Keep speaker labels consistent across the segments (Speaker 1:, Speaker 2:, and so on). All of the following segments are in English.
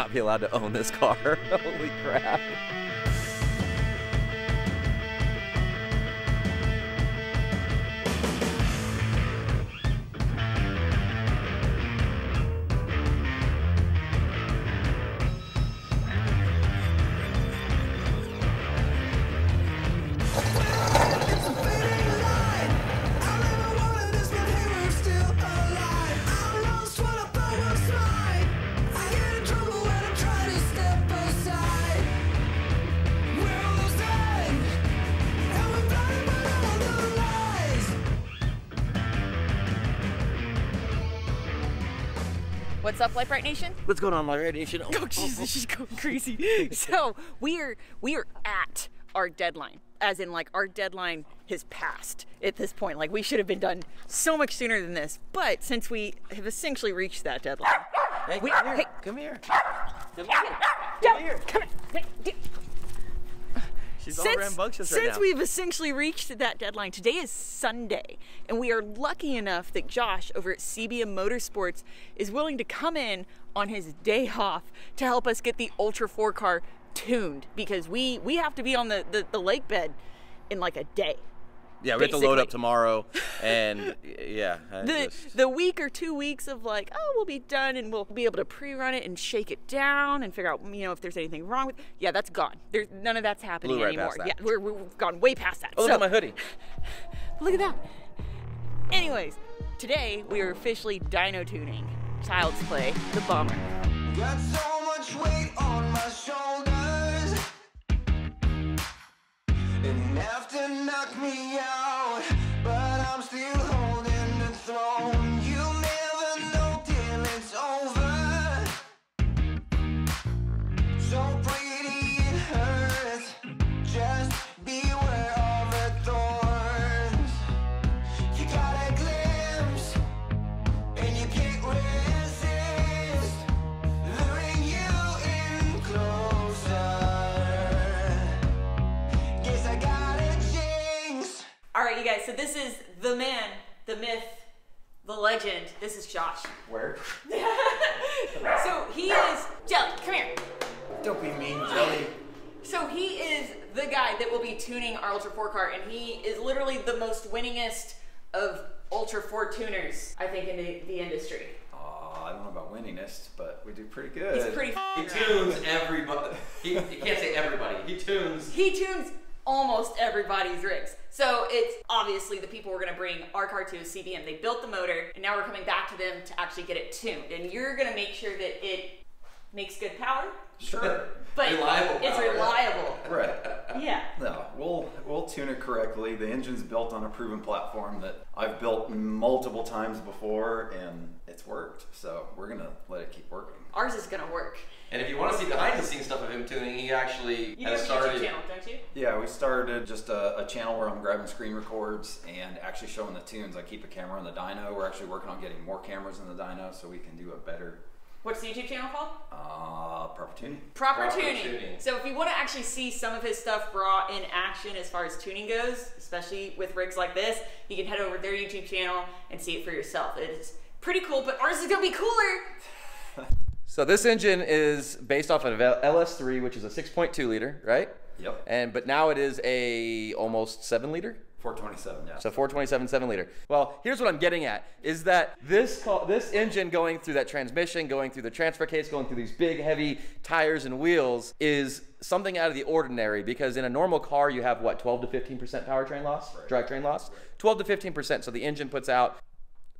Speaker 1: not be allowed to own this car. Holy crap.
Speaker 2: What's up, Lite Brite Nation?
Speaker 1: What's going on, my radiation?
Speaker 2: Oh, Jesus, she's going crazy. so we are we are at our deadline, as in like our deadline has passed at this point. Like we should have been done so much sooner than this. But since we have essentially reached that deadline,
Speaker 1: Hey,
Speaker 2: we,
Speaker 1: come here.
Speaker 2: hey,
Speaker 1: Come here. Come
Speaker 2: yeah,
Speaker 1: here.
Speaker 2: yeah,
Speaker 1: here.
Speaker 2: come here.
Speaker 1: She's all
Speaker 2: since,
Speaker 1: rambunctious right
Speaker 2: since
Speaker 1: now.
Speaker 2: we've essentially reached that deadline, today is Sunday, and we are lucky enough that Josh over at CBM Motorsports is willing to come in on his day off to help us get the Ultra 4 car tuned because we we have to be on the, the, the lake bed in like a day.
Speaker 1: Yeah, we have to load up tomorrow, and yeah. I
Speaker 2: The
Speaker 1: just-
Speaker 2: the week or two weeks of like, oh, we'll be done and we'll be able to pre-run it and shake it down and figure out, you know, if there's anything wrong with. Yeah, that's gone. There's none of that's happening
Speaker 1: Blew right
Speaker 2: anymore.
Speaker 1: past that.
Speaker 2: Yeah, we're, we've gone way past that.
Speaker 1: oh, look
Speaker 2: So-
Speaker 1: at my hoodie.
Speaker 2: Look at that. Anyways, today we are officially dyno tuning Child's Play, the bomber.
Speaker 3: Got so much So
Speaker 2: this is the man, the myth, the legend. This is Josh.
Speaker 4: Where?
Speaker 2: So he is Jelly. Come here.
Speaker 4: Don't be mean, Jelly.
Speaker 2: So he is the guy that will be tuning our Ultra 4 car, and he is literally the most winningest of Ultra 4 tuners, I think, in the, the industry.
Speaker 4: Aw, I don't know about winningest, but we do pretty good.
Speaker 2: He's pretty.
Speaker 5: He tunes everybody. He, he can't say everybody. He tunes.
Speaker 2: he tunes almost everybody's rigs. So it's obviously the people we're gonna bring our car to is CBM. They built the motor, and now we're coming back to them to actually get it tuned. And you're gonna make sure that it makes good power,
Speaker 4: Sure.
Speaker 2: but
Speaker 5: Reliable
Speaker 2: it's
Speaker 5: power.
Speaker 2: reliable.
Speaker 4: right.
Speaker 2: Yeah.
Speaker 4: No, we'll we'll tune it correctly. The engine's built on a proven platform that I've built multiple times before, and it's worked. So we're gonna let it keep working.
Speaker 2: Ours is gonna work.
Speaker 5: And if you want to see behind the scenes stuff of him tuning, he actually
Speaker 2: You
Speaker 5: has
Speaker 2: have a
Speaker 5: started.
Speaker 2: Channel, don't you?
Speaker 4: Yeah, we started just a, a channel where I'm grabbing screen records and actually showing the tunes. I keep a camera on the dyno. We're actually working on getting more cameras in the dyno so we can do a better
Speaker 2: What's the YouTube channel called?
Speaker 4: uh, proper tuning.
Speaker 2: Proper,
Speaker 5: Proper
Speaker 2: tuning.
Speaker 5: tuning.
Speaker 2: So if you want to actually see some of his stuff raw in action as far as tuning goes, especially with rigs like this, you can head over to their YouTube channel and see it for yourself. It's pretty cool, but ours is gonna be cooler.
Speaker 1: So this engine is based off of LS3, which is a 6.2 liter, right?
Speaker 4: Yep.
Speaker 1: And but now it is a almost seven liter.
Speaker 4: 427, yeah.
Speaker 1: So 427 7 liter. Well, here's what I'm getting at is that this this engine going through that transmission, going through the transfer case, going through these big heavy tires and wheels is something out of the ordinary because in a normal car you have what 12 to 15% powertrain loss, drivetrain loss, 12 to 15%. So the engine puts out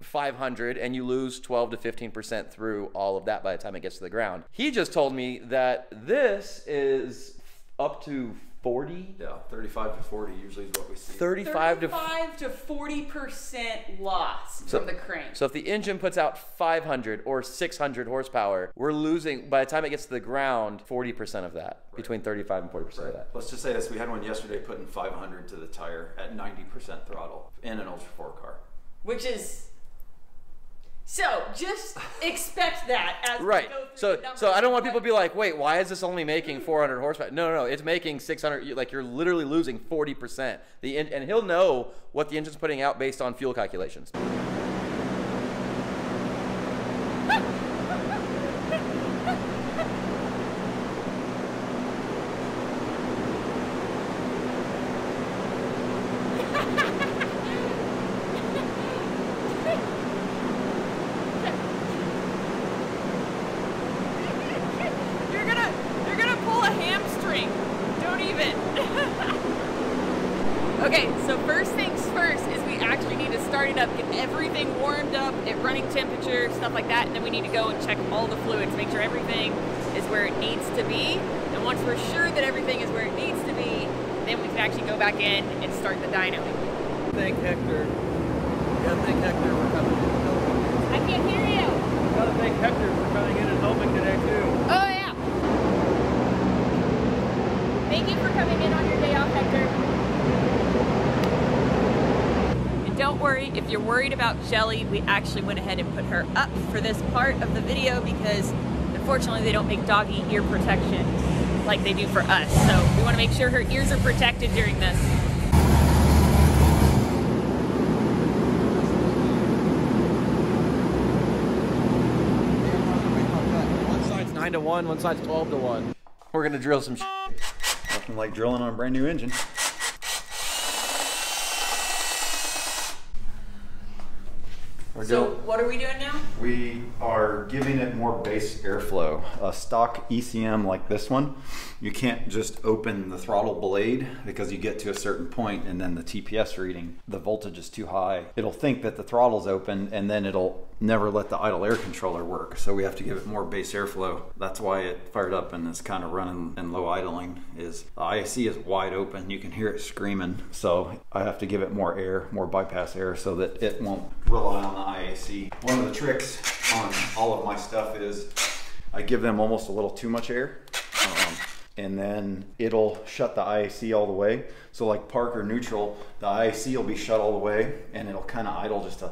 Speaker 1: 500 and you lose 12 to 15% through all of that by the time it gets to the ground. He just told me that this is up to 40
Speaker 4: Yeah, 35 to 40 usually is what we see.
Speaker 1: 35 to
Speaker 2: 35 to 40 percent loss
Speaker 1: So-
Speaker 2: from the crank.
Speaker 1: So if the engine puts out 500 or 600 horsepower, we're losing by the time it gets to the ground 40% of that, between 35 and 40% of that.
Speaker 4: Let's just say this: we had one yesterday putting 500 to the tire at 90% throttle in an Ultra 4 car.
Speaker 2: which is so just expect that as
Speaker 1: Right. So
Speaker 2: the
Speaker 1: so I don't want people to be like, "Wait, why is this only making 400 horsepower?" No, no, no. It's making 600 like you're literally losing 40%. The en- and he'll know what the engine's putting out based on fuel calculations.
Speaker 2: started up, get everything warmed up at running temperature, stuff like that, and then we need to go and check all the fluids, make sure everything is where it needs to be. And once we're sure that everything is where it needs to be, then we can actually go back in and start the dyno.
Speaker 6: Thank Hector. Yeah, thank Hector for coming in.
Speaker 2: I can't hear you.
Speaker 6: Gotta thank Hector for coming in and helping today too.
Speaker 2: Oh yeah. Thank you for coming in on your day off, Hector. And don't if you're worried about Shelly, we actually went ahead and put her up for this part of the video because unfortunately they don't make doggy ear protection like they do for us. So we want to make sure her ears are protected during this.
Speaker 6: One side's 9 to 1, one side's 12 to 1.
Speaker 1: We're gonna drill some.
Speaker 4: Nothing like drilling on a brand new engine.
Speaker 1: We're
Speaker 2: So
Speaker 1: doing.
Speaker 2: what are we doing now?
Speaker 4: We are giving it more base airflow. A stock ECM like this one, you can't just open the throttle blade because you get to a certain point and then the TPS reading, the voltage is too high. It'll think that the throttle's open and then it'll never let the idle air controller work. So we have to give it more base airflow. That's why it fired up and is kind of running and low idling is the IC is wide open. You can hear it screaming. So I have to give it more air, more bypass air so that it won't rely on the IAC. One of the tricks on all of my stuff is I give them almost a little too much air. Um, and then it'll shut the IAC all the way. So like park or neutral, the IAC will be shut all the way and it'll kind of idle just a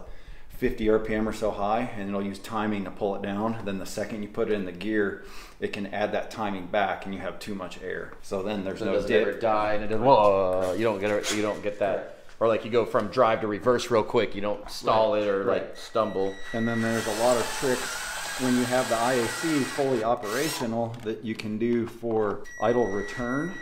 Speaker 4: 50 RPM or so high and it'll use timing to pull it down. Then the second you put it in the gear, it can add that timing back and you have too much air. So then there's
Speaker 1: So
Speaker 4: no
Speaker 1: doesn't
Speaker 4: dip.
Speaker 1: ever die, and it doesn't. Whoa, uh, you don't get it. You don't get that. Or like you go from drive to reverse real quick. You don't stall it or like stumble.
Speaker 4: And then there's a lot of tricks when you have the IAC fully operational that you can do for idle return.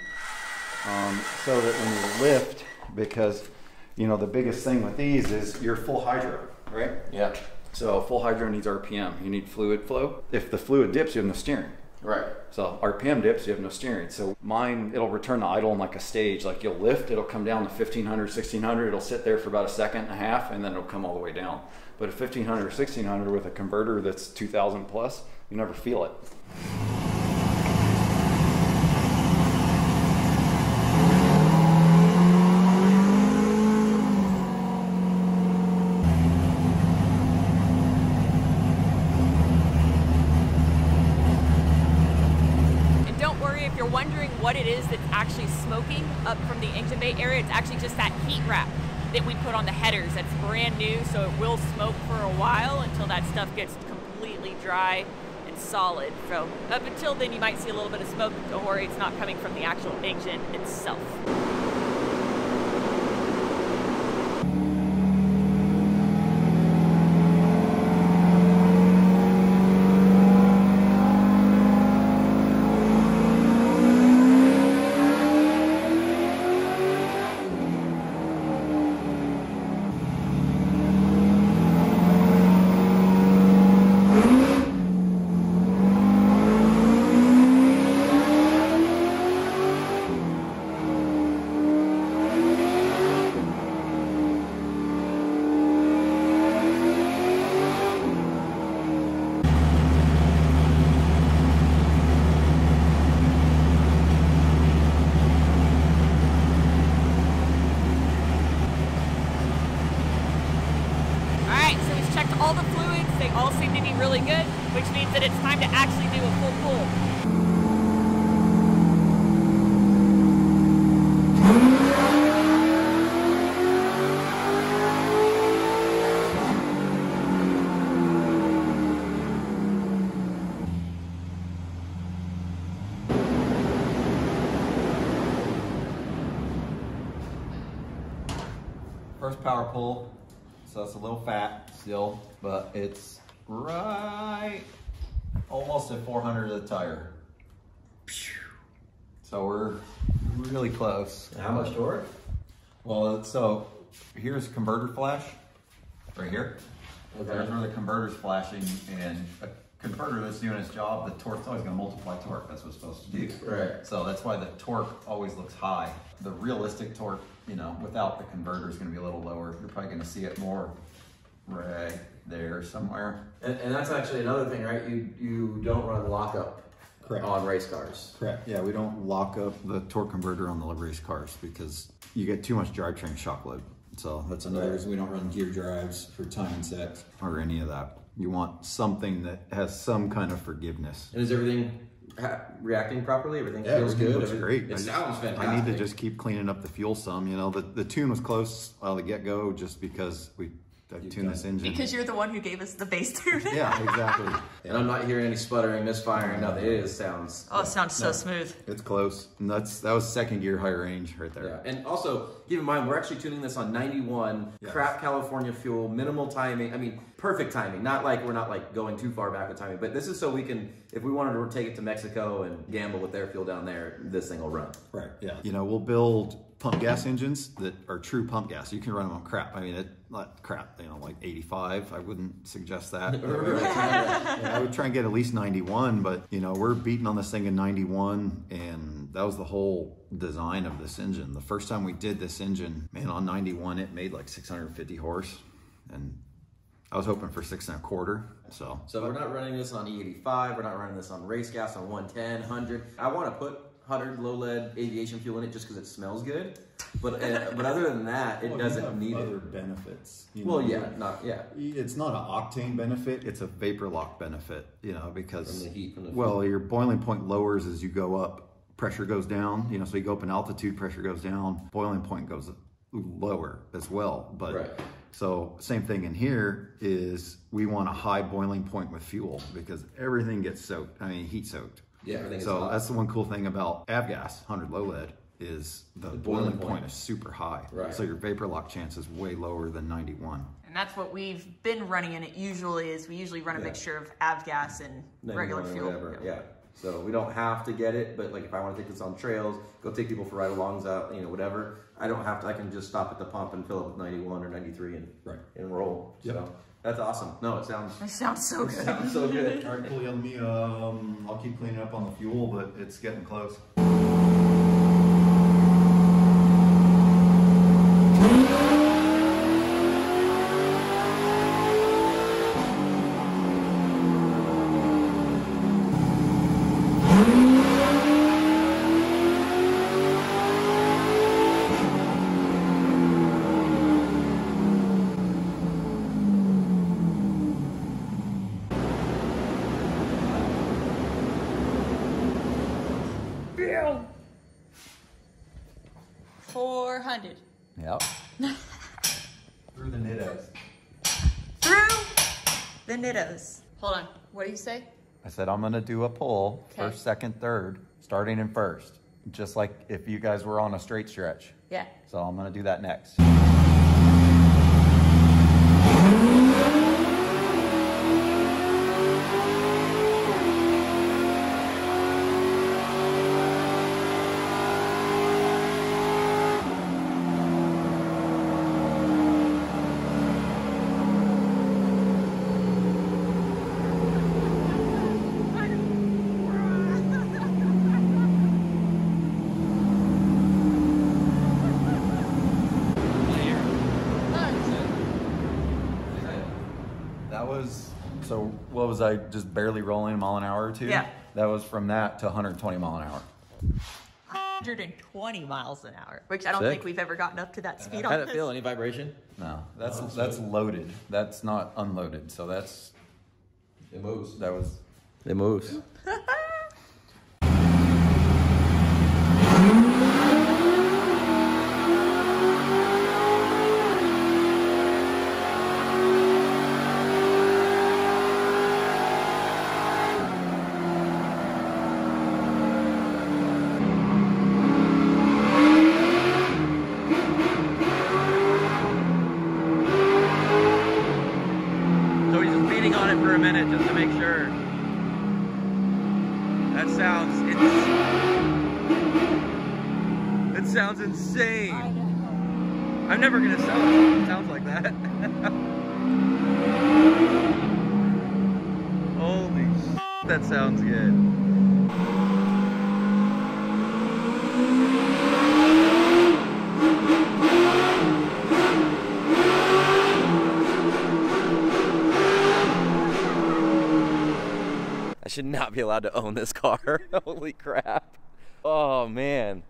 Speaker 4: Um, so that when you lift, because you know the biggest thing with these is your full hydro, right?
Speaker 1: Yeah.
Speaker 4: So full hydro needs RPM. You need fluid flow. If the fluid dips, you have no steering.
Speaker 1: Right.
Speaker 4: So RPM dips, you have no steering. So mine, it'll return to idle in like a stage. Like you'll lift, it'll come down to 1500, 1600. It'll sit there for about a second and a half, and then it'll come all the way down. But at 1500 or 1600 with a converter that's 2000 plus, you never feel it.
Speaker 2: And don't worry if you're wondering what it is that's actually smoking up from the engine bay area. It's actually just that heat wrap that we put on the headers. That's brand new, so it will smoke for a while until that stuff gets completely dry and solid. So up until then, you might see a little bit of smoke. but Don't worry, it's not coming from the actual engine itself. All right, so we've checked all the fluids. They all seem to be really good, which means that it's time to actually do a full pull.
Speaker 7: First power pull, so it's a little fat still, but it's right almost at 400 of the tire. So we're really close.
Speaker 6: How much torque?
Speaker 7: Well, so here's converter flash, right here.
Speaker 6: Okay.
Speaker 7: There's where the converter's flashing, and
Speaker 8: converter that's doing its job, the torque's always going to multiply torque. That's what it's supposed to do.
Speaker 1: Right.
Speaker 8: So that's why the torque always looks high. The realistic torque, you know, without the converter is going to be a little lower. You're probably going to see it more right there somewhere.
Speaker 1: And, and that's actually another thing, right? You you don't run lockup
Speaker 4: Correct.
Speaker 1: on race cars.
Speaker 4: Correct. Yeah, we don't lock up the torque converter on the race cars because you get too much drivetrain shock load. So that's another reason we don't run gear drives for time and set or any of that. You want something that has some kind of forgiveness.
Speaker 1: And is everything ha- reacting properly? Everything feels
Speaker 4: everything
Speaker 1: good. Every-
Speaker 4: great.
Speaker 1: It
Speaker 4: I just-
Speaker 1: sounds fantastic.
Speaker 4: I need to just keep cleaning up the fuel some. You know, the, the tune was close of the get go just because we I tuned this engine.
Speaker 2: Because you're the one who gave us the base tune.
Speaker 4: yeah, exactly.
Speaker 1: And I'm not hearing any sputtering, misfiring, nothing. It is sounds.
Speaker 2: Oh, it sounds so smooth.
Speaker 4: It's close. And that's that was second gear high range right there.
Speaker 1: Yeah,
Speaker 4: there.
Speaker 1: and also keep in mind we're actually tuning this on 91
Speaker 4: Yes.
Speaker 1: crap California fuel, minimal timing. I mean, perfect timing. Not like we're not like going too far back with timing, but this is so we can, if we wanted to take it to Mexico and gamble with their fuel down there, this thing will run.
Speaker 4: Right. Yeah. You know, we'll build pump gas engines that are true pump gas. You can run them on crap. I mean, it not crap. You know, like 85. I wouldn't suggest that. Yeah, I would try and get at least 91, but you know, we're beating on this thing in 91, and that was the whole design of this engine. The first time we did this engine, man, on 91, it made like 650 horse, and I was hoping for six and a quarter. So
Speaker 1: So we're not running this on E85. We're not running this on race gas on 110, 100. I want to put 100 low lead aviation fuel in it just because it smells good. But uh, but other than that, it doesn't need
Speaker 4: other
Speaker 1: it.
Speaker 4: benefits. you
Speaker 1: Well, yeah, not yeah.
Speaker 4: It's not an octane benefit; it's a vapor lock benefit. You know, because
Speaker 1: From the heat, from the
Speaker 4: well, your boiling point lowers as you go up. Pressure goes down. You know, so you go up in altitude, pressure goes down. Boiling point goes lower as well. But
Speaker 1: Right.
Speaker 4: so same thing in here is we want a high boiling point with fuel because everything gets soaked. I mean, heat soaked.
Speaker 1: Yeah, everything is
Speaker 4: So
Speaker 1: hot.
Speaker 4: that's the one cool thing about avgas 100 low lead is the,
Speaker 1: boiling
Speaker 4: boiling
Speaker 1: point.
Speaker 4: point is super high.
Speaker 1: Right.
Speaker 4: So your vapor lock chance is way lower than 91.
Speaker 2: And that's what we've been running in it usually is we usually run a
Speaker 1: Yeah.
Speaker 2: mixture of avgas and regular fuel.
Speaker 1: Whatever. Yeah. So we don't have to get it, but like if I want to take this on trails, go take people for ride-alongs out, you know, whatever. I don't have to. I can just stop at the pump and fill up with 91 or 93 and
Speaker 4: Right.
Speaker 1: and roll.
Speaker 4: Yep.
Speaker 1: So that's awesome. No, it sounds
Speaker 2: It sounds so
Speaker 1: it
Speaker 2: good.
Speaker 1: sounds so good.
Speaker 4: All right, cool. Yeah, let me, um, I'll keep cleaning up on the fuel, but it's getting close.
Speaker 2: Four hundred.
Speaker 4: Yep. Through the nittos.
Speaker 2: Through the. Hold on. What do you say?
Speaker 4: I said I'm gonna do a pull,
Speaker 2: Okay.
Speaker 4: first, second, third, starting in first. Just like if you guys were on a straight stretch.
Speaker 2: Yeah.
Speaker 4: So I'm gonna do that next. That was so. What was I just barely rolling a mile an hour or two?
Speaker 2: Yeah.
Speaker 4: That was from that to 120 mile an hour.
Speaker 2: 120 miles an hour, which I don't
Speaker 1: Sick.
Speaker 2: think we've ever gotten up to that speed
Speaker 1: How
Speaker 2: on
Speaker 1: did it feel? Any vibration?
Speaker 4: No, that's that's loaded. That's not unloaded. So that's
Speaker 1: It moves.
Speaker 4: that was
Speaker 1: It moves.
Speaker 9: So he's just beating on it for a minute just to make sure. That sounds it's It sounds insane. I'm never gonna sell it. It sounds like that. Holy
Speaker 1: that sounds good. I should not be allowed to own this car. Holy crap. Oh man.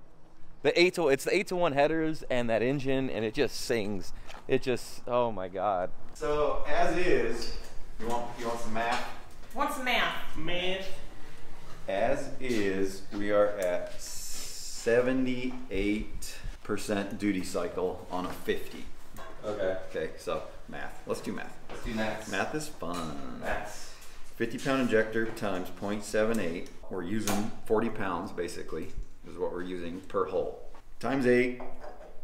Speaker 1: The eight to it's the eight to one headers and that engine and it just sings. It just oh my god.
Speaker 4: So as is, you want you want some math?
Speaker 2: What's the math?
Speaker 6: Man.
Speaker 4: As is, we are at seventy-eight percent duty cycle on a fifty.
Speaker 1: Okay.
Speaker 4: Okay, so math. Let's do math.
Speaker 1: Let's do maths.
Speaker 4: Math is fun.
Speaker 1: Maths.
Speaker 4: 50 pound injector times 0.78. We're using 40 pounds basically, is what we're using per hole. Times 8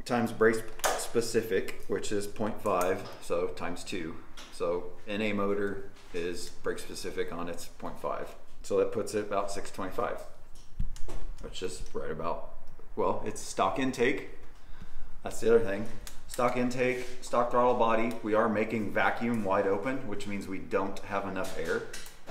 Speaker 4: times brake specific, which is 0.5, so times 2. So NA motor is brake specific on its 0.5. So that puts it about 625, which is right about, well, it's stock intake. That's the other thing. Stock intake, stock throttle body. We are making vacuum wide open, which means we don't have enough air.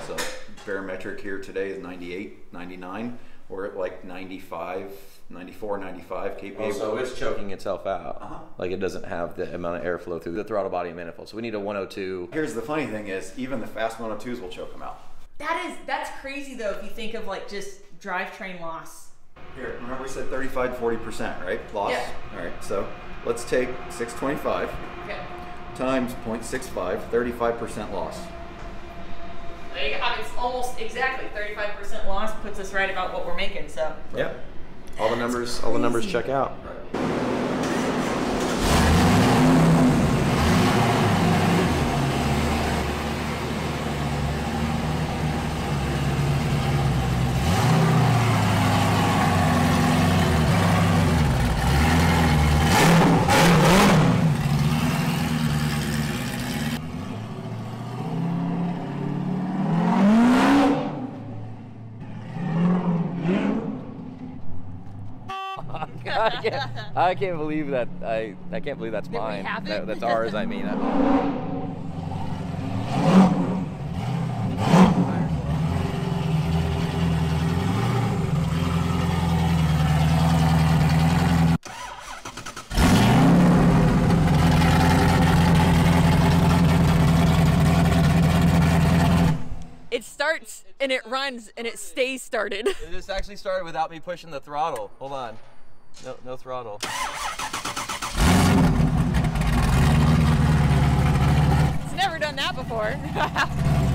Speaker 4: So barometric here today is 98, 99. We're at like 95, 94, 95 kPa.
Speaker 1: Oh, so it's choking itself out.
Speaker 4: Uh-huh.
Speaker 1: Like it doesn't have the amount of airflow through the throttle body and manifold. So we need a 102.
Speaker 4: Here's the funny thing is, even the fast 102s will choke them out.
Speaker 2: That is that's crazy though if you think of like just drivetrain loss.
Speaker 4: Here, remember we said 35 to 40%, right? Loss?
Speaker 2: Yeah.
Speaker 4: All right, so let's take 625
Speaker 2: Okay.
Speaker 4: times 0.65, 35% loss.
Speaker 2: There you. It's almost exactly 35% loss puts us right about what we're making. So
Speaker 1: Yep. All the numbers, all the numbers check out. I can't, I can't believe that. I, I can't believe that's
Speaker 2: That we
Speaker 1: mine.
Speaker 2: have
Speaker 1: That- that's ours. I mean.
Speaker 2: it starts and it runs and it stays started.
Speaker 1: This actually started without me pushing the throttle. Hold on. No, no throttle.
Speaker 2: It's never done that before.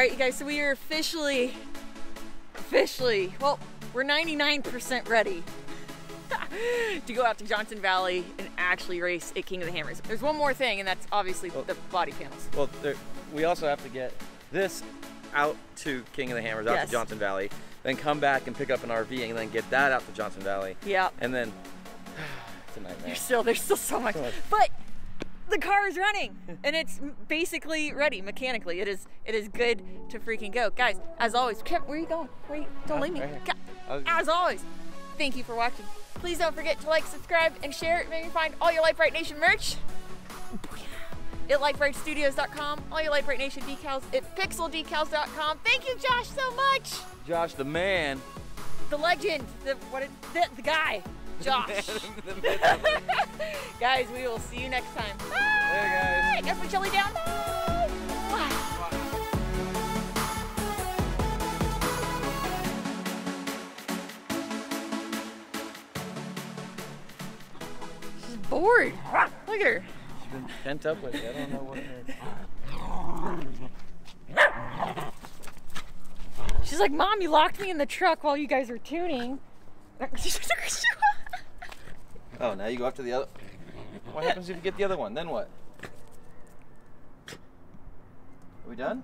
Speaker 2: All right, you guys, so we are officially, officially, well, we're 99% ready to go out to Johnson Valley and actually race at King of the Hammers. There's one more thing, and that's obviously the body panels.
Speaker 1: Well, there, we also have to get this out to King of the Hammers, out
Speaker 2: Yes.
Speaker 1: to Johnson Valley, then come back and pick up an RV, and then get that out to Johnson Valley.
Speaker 2: Yeah.
Speaker 1: And then it's a nightmare.
Speaker 2: There's still, there's still so much. But the car is running and it's basically ready mechanically. It is, it is good to freaking go. Guys, as always, where are you going? Wait, don't leave me.
Speaker 1: right here.
Speaker 2: Ga-
Speaker 1: I was-
Speaker 2: As always, thank you for watching. Please don't forget to like, subscribe, and share. it Maybe find all your Lite Brite Nation merch at litebritestudios.com. All your Lite Brite Nation decals at pixeldecals.com. Thank you, Josh, so much.
Speaker 1: Josh, the man.
Speaker 2: The legend, the what? The, the guy, Josh. Guys, we will see you next time. Bye.
Speaker 1: Hey, guys.
Speaker 2: Guess what, Chili down. Bye. Bye. She's bored. Look at her.
Speaker 1: She's been pent up with. I don't know what.
Speaker 2: She's like, Mom, you locked me in the truck while you guys were tuning.
Speaker 1: Oh, now you go after the other. What happens if you get the other one? Then what? Are we done?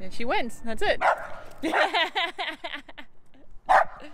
Speaker 2: and she wins. That's it.